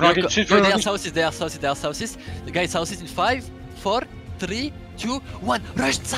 Front, Go- shoot, go front, there, front. southeast, are southeast, they are southeast. The guy is southeast in 5, 4, 3, 2, 1. Rush